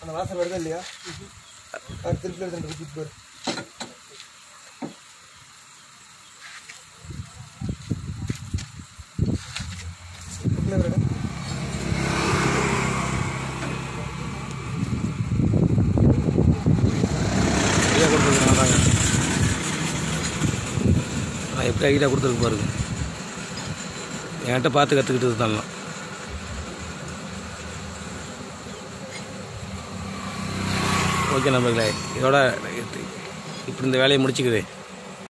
அந்த வாசல் வருதா இல்லையா அது திருப்பி நான் எப்படி ஐடியா கொடுத்துருக்கு பாருங்க. என்கிட்ட பார்த்து கற்றுக்கிட்டு தரலாம் ஓகே நம்பர்களே இதோட இப்படி இந்த வேலையை முடிச்சுக்குது